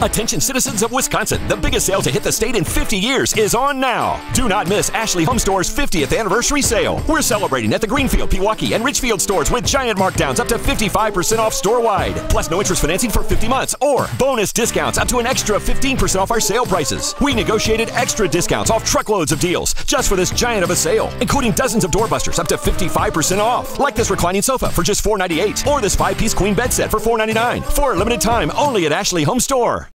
Attention citizens of Wisconsin, the biggest sale to hit the state in 50 years is on now. Do not miss Ashley Home Store's 50th anniversary sale. We're celebrating at the Greenfield, Pewaukee, and Richfield stores with giant markdowns up to 55% off store wide, plus no interest financing for 50 months, or bonus discounts up to an extra 15% off our sale prices. We negotiated extra discounts off truckloads of deals just for this giant of a sale, including dozens of doorbusters up to 55% off, like this reclining sofa for just $498, or this five-piece queen bed set for $499 for a limited time only at Ashley Home Store.